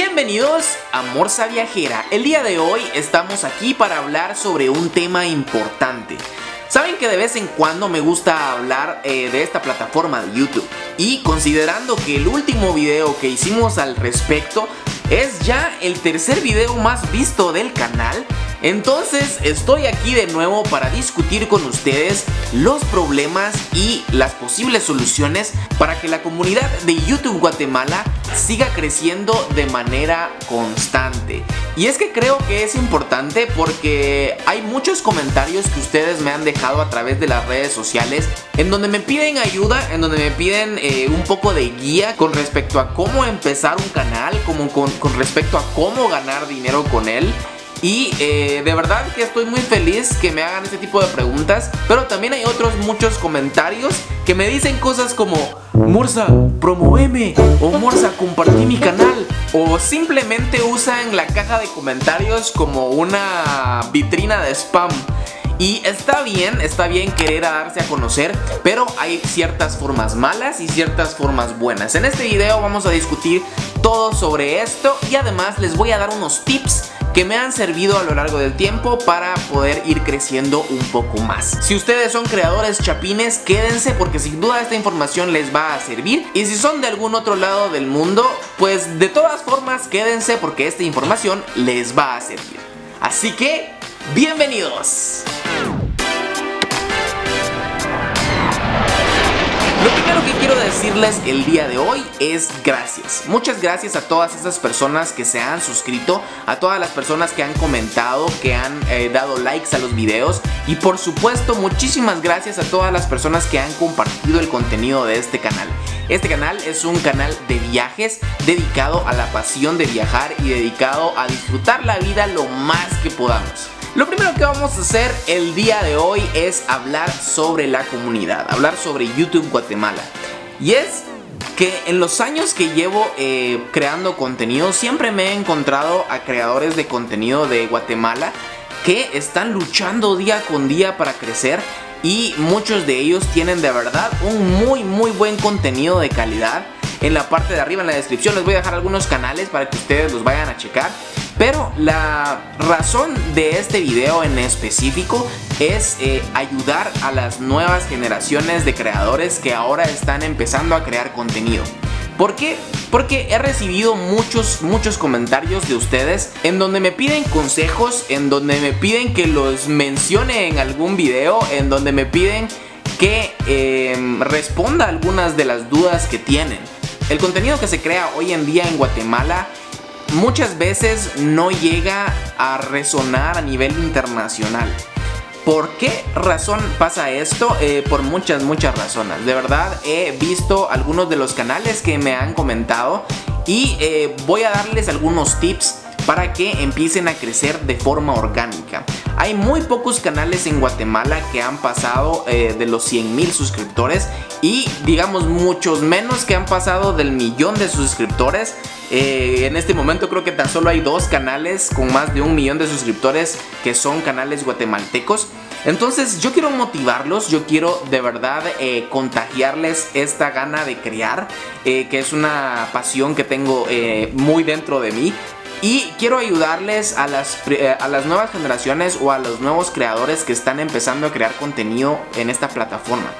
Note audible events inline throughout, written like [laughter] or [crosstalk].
Bienvenidos a Morsa Viajera. El día de hoy estamos aquí para hablar sobre un tema importante. Saben que de vez en cuando me gusta hablar eh, de esta plataforma de YouTube y considerando que el último video que hicimos al respecto es ya el tercer video más visto del canal, entonces estoy aquí de nuevo para discutir con ustedes los problemas y las posibles soluciones para que la comunidad de YouTube Guatemala siga creciendo de manera constante. Y es que creo que es importante porque hay muchos comentarios que ustedes me han dejado a través de las redes sociales en donde me piden ayuda, en donde me piden eh, un poco de guía con respecto a cómo empezar un canal, como con, con respecto a cómo ganar dinero con él. Y eh, de verdad que estoy muy feliz que me hagan este tipo de preguntas. Pero también hay otros muchos comentarios que me dicen cosas como Morsa, promoveme o Morsa, compartí mi canal. O simplemente usan la caja de comentarios como una vitrina de spam. Y está bien, está bien querer darse a conocer, pero hay ciertas formas malas y ciertas formas buenas. En este video vamos a discutir todo sobre esto y además les voy a dar unos tips que me han servido a lo largo del tiempo para poder ir creciendo un poco más. Si ustedes son creadores chapines, quédense porque sin duda esta información les va a servir. Y si son de algún otro lado del mundo, pues de todas formas quédense porque esta información les va a servir. Así que, bienvenidos. Lo primero que quiero decirles el día de hoy es gracias. Muchas gracias a todas esas personas que se han suscrito, a todas las personas que han comentado, que han eh, dado likes a los videos y por supuesto muchísimas gracias a todas las personas que han compartido el contenido de este canal. Este canal es un canal de viajes dedicado a la pasión de viajar y dedicado a disfrutar la vida lo más que podamos. Lo primero que vamos a hacer el día de hoy es hablar sobre la comunidad, hablar sobre YouTube Guatemala. Y es que en los años que llevo eh, creando contenido siempre me he encontrado a creadores de contenido de Guatemala que están luchando día con día para crecer y muchos de ellos tienen de verdad un muy muy buen contenido de calidad. En la parte de arriba en la descripción les voy a dejar algunos canales para que ustedes los vayan a checar. Pero la razón de este video en específico es eh, ayudar a las nuevas generaciones de creadores que ahora están empezando a crear contenido. ¿Por qué? Porque he recibido muchos, muchos comentarios de ustedes en donde me piden consejos, en donde me piden que los mencione en algún video, en donde me piden que em, responda algunas de las dudas que tienen. El contenido que se crea hoy en día en Guatemala muchas veces no llega a resonar a nivel internacional. ¿Por qué razón pasa esto? Eh, por muchas, muchas razones. De verdad he visto algunos de los canales que me han comentado y eh, voy a darles algunos tips para que empiecen a crecer de forma orgánica. Hay muy pocos canales en Guatemala que han pasado eh, de los 100 mil suscriptores y digamos muchos menos que han pasado del millón de suscriptores. Eh, en este momento creo que tan solo hay dos canales con más de un millón de suscriptores que son canales guatemaltecos. Entonces yo quiero motivarlos, yo quiero de verdad eh, contagiarles esta gana de crear, que es una pasión que tengo muy dentro de mí. Y quiero ayudarles a las, eh, a las nuevas generaciones o a los nuevos creadores que están empezando a crear contenido en esta plataforma.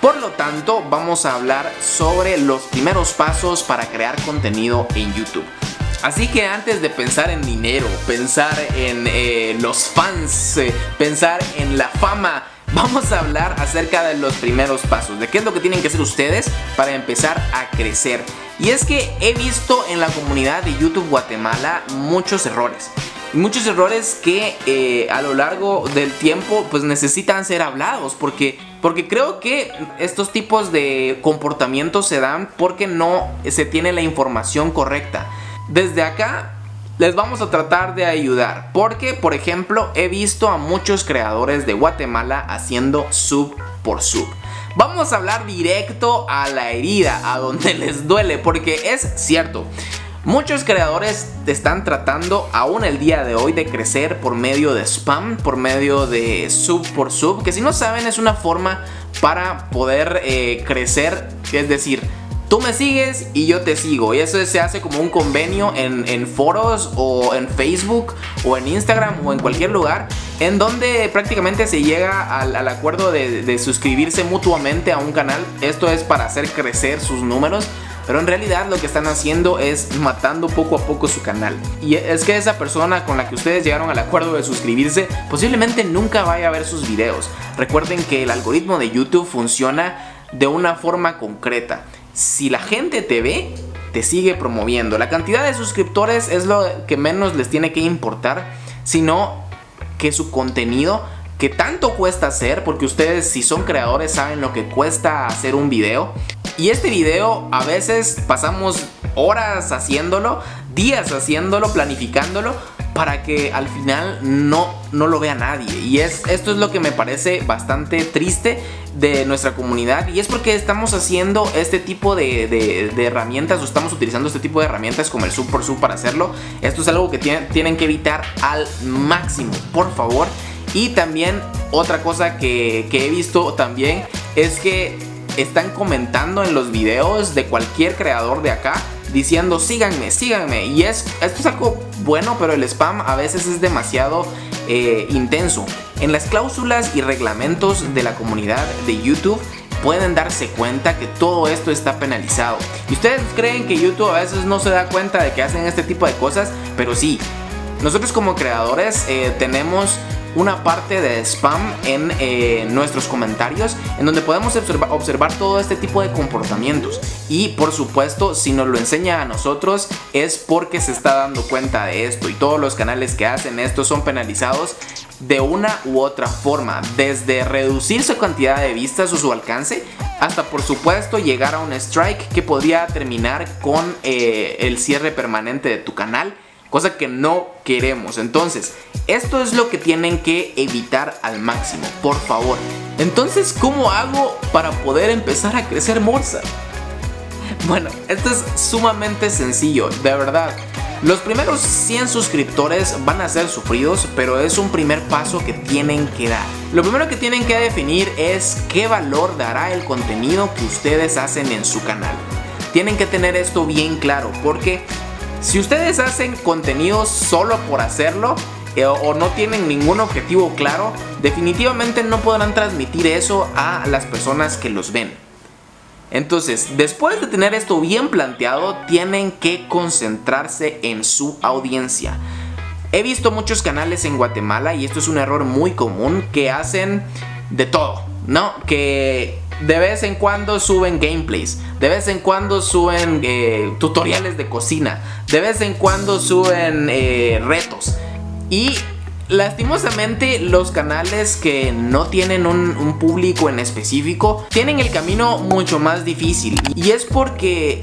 Por lo tanto, vamos a hablar sobre los primeros pasos para crear contenido en YouTube. Así que antes de pensar en dinero, pensar en eh, los fans, eh, pensar en la fama, vamos a hablar acerca de los primeros pasos, de qué es lo que tienen que hacer ustedes para empezar a crecer. Y es que he visto en la comunidad de YouTube Guatemala muchos errores. Muchos errores que eh, a lo largo del tiempo pues necesitan ser hablados porque, porque creo que estos tipos de comportamientos se dan porque no se tiene la información correcta. Desde acá les vamos a tratar de ayudar. Porque, por ejemplo, he visto a muchos creadores de Guatemala haciendo sub por sub. Vamos a hablar directo a la herida, a donde [laughs] les duele, porque es cierto. Muchos creadores están tratando aún el día de hoy de crecer por medio de spam, por medio de sub por sub, que si no saben es una forma para poder eh, crecer, es decir, Tú me sigues y yo te sigo. Y eso se hace como un convenio en, foros o en Facebook o en Instagram o en cualquier lugar en donde prácticamente se llega al, acuerdo de, de, suscribirse mutuamente a un canal. Esto es para hacer crecer sus números. Pero en realidad lo que están haciendo es matando poco a poco su canal. Y es que esa persona con la que ustedes llegaron al acuerdo de suscribirse posiblemente nunca vaya a ver sus videos. Recuerden que el algoritmo de YouTube funciona de una forma concreta si la gente te ve, te sigue promoviendo. La cantidad de suscriptores es lo que menos les tiene que importar, sino que su contenido, que tanto cuesta hacer, porque ustedes si son creadores saben lo que cuesta hacer un video. Y este video a veces pasamos horas haciéndolo, días haciéndolo, planificándolo, para que al final no, no lo vea nadie. Y es, esto es lo que me parece bastante triste de nuestra comunidad y es porque estamos haciendo este tipo de, herramientas o estamos utilizando este tipo de herramientas como el sub por sub para hacerlo. Esto es algo que tienen, que evitar al máximo, por favor. Y también otra cosa que, que he visto también es que están comentando en los videos de cualquier creador de acá diciendo síganme, síganme. Y es, esto es algo bueno, pero el spam a veces es demasiado eh, intenso. En las cláusulas y reglamentos de la comunidad de YouTube pueden darse cuenta que todo esto está penalizado. Y ustedes creen que YouTube a veces no se da cuenta de que hacen este tipo de cosas, pero sí. Nosotros como creadores eh, tenemos una parte de spam en eh, nuestros comentarios en donde podemos observar, todo este tipo de comportamientos. Y por supuesto si nos lo enseña a nosotros es porque se está dando cuenta de esto. Y todos los canales que hacen esto son penalizados de una u otra forma. Desde reducir su cantidad de vistas o su alcance hasta por supuesto llegar a un strike que podría terminar con eh, el cierre permanente de tu canal cosa que no queremos. Entonces, esto es lo que tienen que evitar al máximo, por favor. Entonces, ¿cómo hago para poder empezar a crecer Morsa? Bueno, esto es sumamente sencillo, de verdad. Los primeros 100 suscriptores van a ser sufridos, pero es un primer paso que tienen que dar. Lo primero que tienen que definir es qué valor dará el contenido que ustedes hacen en su canal. Tienen que tener esto bien claro porque si ustedes hacen contenido solo por hacerlo, eh, o no tienen ningún objetivo claro, definitivamente no podrán transmitir eso a las personas que los ven. Entonces, después de tener esto bien planteado, tienen que concentrarse en su audiencia. He visto muchos canales en Guatemala y esto es un error muy común que hacen de todo, ¿no? Que de vez en cuando suben gameplays, de vez en cuando suben eh, tutoriales de cocina, de vez en cuando suben eh, retos. Y lastimosamente los canales que no tienen un, un, público en específico tienen el camino mucho más difícil. Y es porque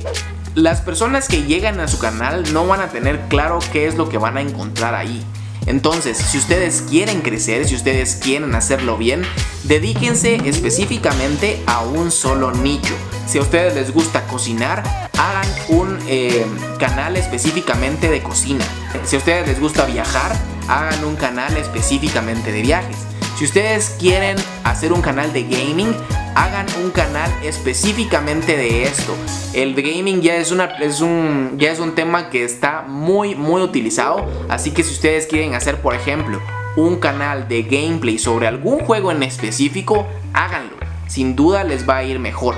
las personas que llegan a su canal no van a tener claro qué es lo que van a encontrar ahí. Entonces, si ustedes quieren crecer, si ustedes quieren hacerlo bien, dedíquense específicamente a un solo nicho. Si a ustedes les gusta cocinar, hagan un eh, canal específicamente de cocina. Si a ustedes les gusta viajar, hagan un canal específicamente de viajes. Si ustedes quieren hacer un canal de gaming, hagan un canal específicamente de esto. El gaming ya es, un, ya es un tema que está muy muy utilizado, así que si ustedes quieren hacer por ejemplo un canal de gameplay sobre algún juego en específico, háganlo. Sin duda les va a ir mejor.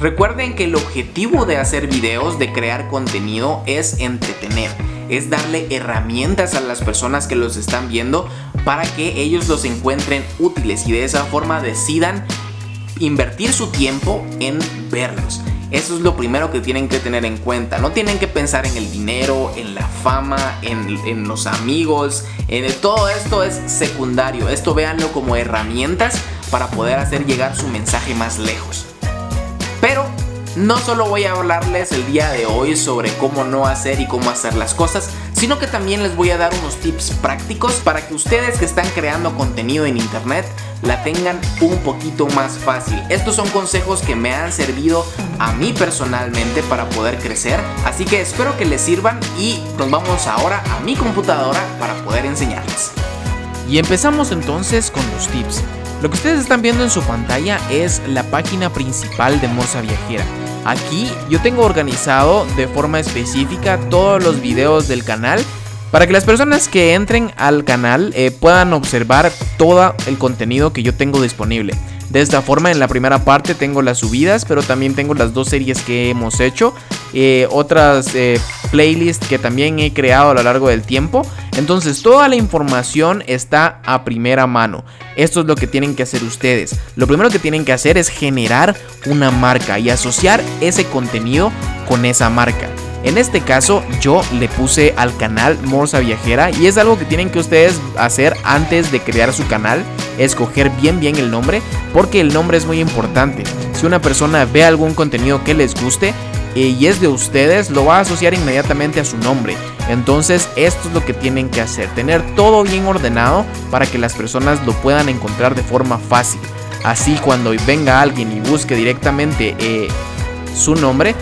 Recuerden que el objetivo de hacer videos, de crear contenido, es entretener. Es darle herramientas a las personas que los están viendo para que ellos los encuentren útiles y de esa forma decidan invertir su tiempo en verlos. Eso es lo primero que tienen que tener en cuenta. No tienen que pensar en el dinero, en la fama, en, los amigos. En todo esto es secundario. Esto véanlo como herramientas para poder hacer llegar su mensaje más lejos. Pero no solo voy a hablarles el día de hoy sobre cómo no hacer y cómo hacer las cosas, sino que también les voy a dar unos tips prácticos para que ustedes que están creando contenido en internet la tengan un poquito más fácil. Estos son consejos que me han servido a mí personalmente para poder crecer, así que espero que les sirvan y nos vamos ahora a mi computadora para poder enseñarles. Y empezamos entonces con los tips. Lo que ustedes están viendo en su pantalla es la página principal de Morsa Viajera. Aquí yo tengo organizado de forma específica todos los videos del canal para que las personas que entren al canal eh, puedan observar todo el contenido que yo tengo disponible. De esta forma en la primera parte tengo las subidas, pero también tengo las dos series que hemos hecho, eh, otras eh, playlists que también he creado a lo largo del tiempo. Entonces toda la información está a primera mano. Esto es lo que tienen que hacer ustedes. Lo primero que tienen que hacer es generar una marca y asociar ese contenido con esa marca. En este caso yo le puse al canal Morsa Viajera y es algo que tienen que ustedes hacer antes de crear su canal, escoger bien bien el nombre porque el nombre es muy importante. Si una persona ve algún contenido que les guste eh, y es de ustedes, lo va a asociar inmediatamente a su nombre. Entonces esto es lo que tienen que hacer, tener todo bien ordenado para que las personas lo puedan encontrar de forma fácil. Así cuando venga alguien y busque directamente eh, su nombre,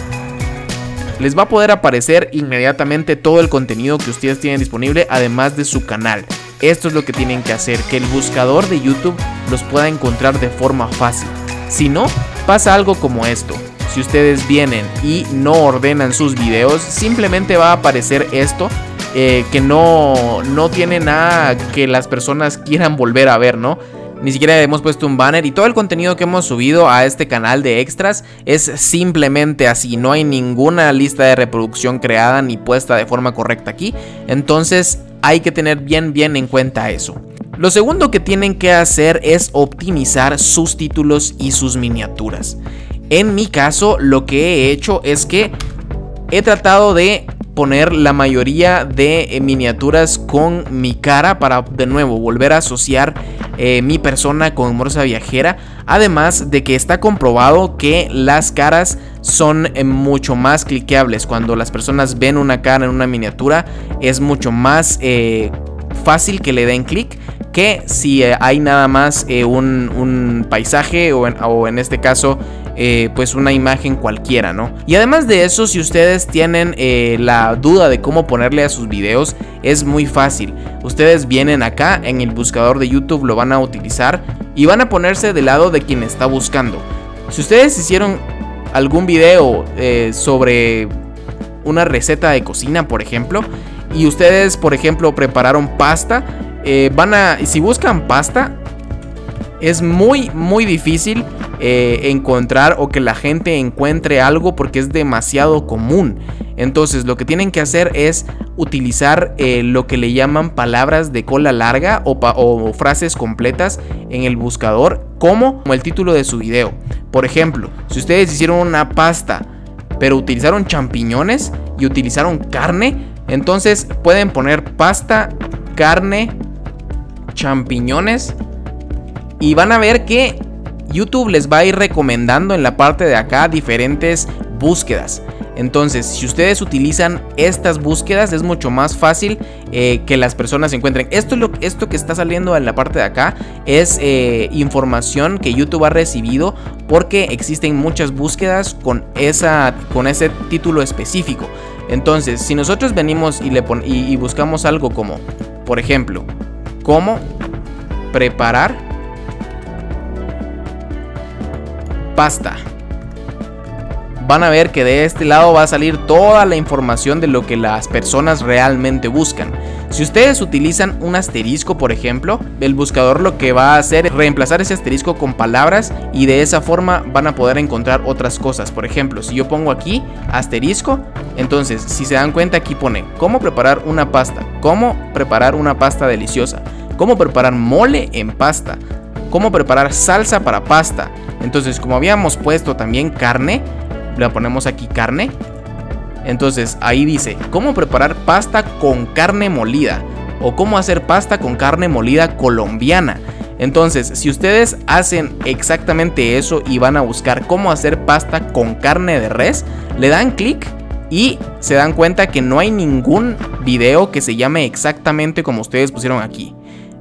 les va a poder aparecer inmediatamente todo el contenido que ustedes tienen disponible además de su canal. Esto es lo que tienen que hacer, que el buscador de YouTube los pueda encontrar de forma fácil. Si no, pasa algo como esto. Si ustedes vienen y no ordenan sus videos, simplemente va a aparecer esto eh, que no, no tiene nada que las personas [laughs] quieran volver a ver, ¿no? Ni siquiera hemos puesto un banner y todo el contenido que hemos subido a este canal de extras es simplemente así. No hay ninguna lista de reproducción creada ni puesta de forma correcta aquí. Entonces hay que tener bien bien en cuenta eso. Lo segundo que tienen que hacer es optimizar sus títulos y sus miniaturas. En mi caso lo que he hecho es que he tratado de poner la mayoría de miniaturas con mi cara para de nuevo volver a asociar eh, mi persona con Morsa Viajera. Además de que está comprobado que las caras son eh, mucho más cliqueables. Cuando las personas ven una cara en una miniatura es mucho más eh, fácil que le den clic que si hay nada más un, paisaje o en este caso eh, pues una imagen cualquiera, ¿no? Y además de eso, si ustedes tienen eh, la duda de cómo ponerle a sus videos, es muy fácil. Ustedes vienen acá en el buscador de YouTube, lo van a utilizar y van a ponerse del lado de quien está buscando. Si ustedes hicieron algún video eh, sobre una receta de cocina, por ejemplo, y ustedes, por ejemplo, prepararon pasta, van a, si buscan pasta, es muy, muy difícil eh, encontrar o que la gente encuentre algo porque es demasiado común. Entonces lo que tienen que hacer es utilizar eh, lo que le llaman palabras de cola larga o, o, frases completas en el buscador como el título de su video. Por ejemplo, si ustedes hicieron una pasta pero utilizaron champiñones y utilizaron carne, entonces pueden poner pasta, carne, champiñones y van a ver que YouTube les va a ir recomendando en la parte de acá diferentes búsquedas. Entonces, si ustedes utilizan estas búsquedas, es mucho más fácil eh, que las personas encuentren. Esto, lo, esto que está saliendo en la parte de acá es eh, información que YouTube ha recibido porque existen muchas búsquedas con, esa, con ese título específico. Entonces, si nosotros venimos y, y buscamos algo como, por ejemplo, cómo preparar pasta. Van a ver que de este lado va a salir toda la información de lo que las personas realmente buscan. Si ustedes utilizan un asterisco, por ejemplo, el buscador lo que va a hacer es reemplazar ese asterisco con palabras y de esa forma van a poder encontrar otras cosas. Por ejemplo, si yo pongo aquí asterisco, entonces si se dan cuenta aquí pone cómo preparar una pasta, cómo preparar una pasta deliciosa, cómo preparar mole en pasta, cómo preparar salsa para pasta, entonces, como habíamos puesto también carne, le ponemos aquí carne. Entonces, ahí dice, ¿cómo preparar pasta con carne molida? O cómo hacer pasta con carne molida colombiana. Entonces, si ustedes hacen exactamente eso y van a buscar cómo hacer pasta con carne de res, le dan clic y se dan cuenta que no hay ningún video que se llame exactamente como ustedes pusieron aquí.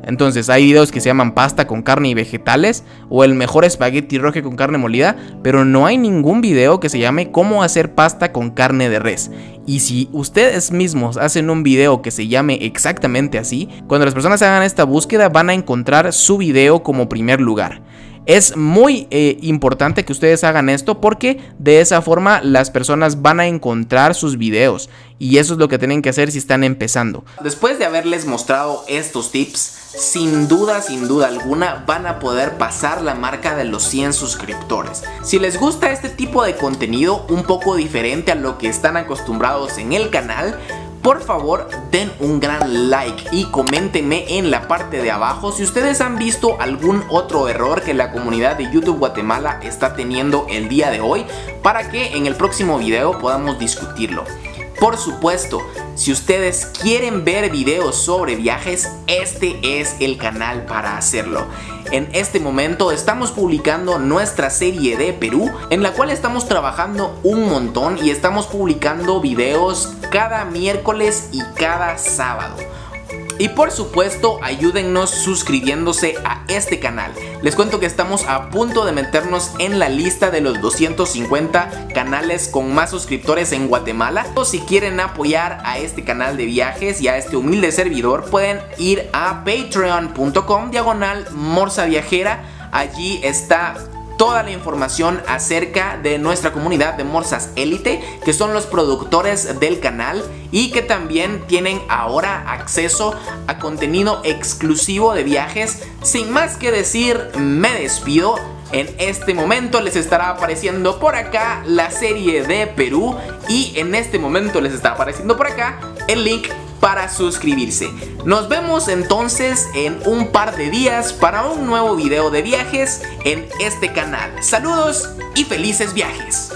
Entonces hay videos que se llaman pasta con carne y vegetales o el mejor espagueti rojo con carne molida, pero no hay ningún video que se llame cómo hacer pasta con carne de res. Y si ustedes mismos hacen un video que se llame exactamente así, cuando las personas hagan esta búsqueda van a encontrar su video como primer lugar. Es muy eh, importante que ustedes hagan esto porque de esa forma las personas van a encontrar sus videos y eso es lo que tienen que hacer si están empezando. Después de haberles mostrado estos tips, sin duda, sin duda alguna, van a poder pasar la marca de los 100 suscriptores. Si les gusta este tipo de contenido un poco diferente a lo que están acostumbrados en el canal, por favor den un gran like y coméntenme en la parte de abajo si ustedes han visto algún otro error que la comunidad de YouTube Guatemala está teniendo el día de hoy para que en el próximo video podamos discutirlo. Por supuesto, si ustedes quieren ver videos sobre viajes, este es el canal para hacerlo. En este momento estamos publicando nuestra serie de Perú, en la cual estamos trabajando un montón y estamos publicando videos cada miércoles y cada sábado. Y por supuesto, ayúdennos suscribiéndose a este canal. Les cuento que estamos a punto de meternos en la lista de los 250 canales con más suscriptores en Guatemala. O si quieren apoyar a este canal de viajes y a este humilde servidor, pueden ir a patreon.com diagonal morsa viajera. Allí está toda la información acerca de nuestra comunidad de Morsas Elite, que son los productores del canal y que también tienen ahora acceso a contenido exclusivo de viajes. Sin más que decir, me despido. En este momento les estará apareciendo por acá la serie de Perú y en este momento les está apareciendo por acá el link para suscribirse. Nos vemos entonces en un par de días para un nuevo video de viajes en este canal. Saludos y felices viajes.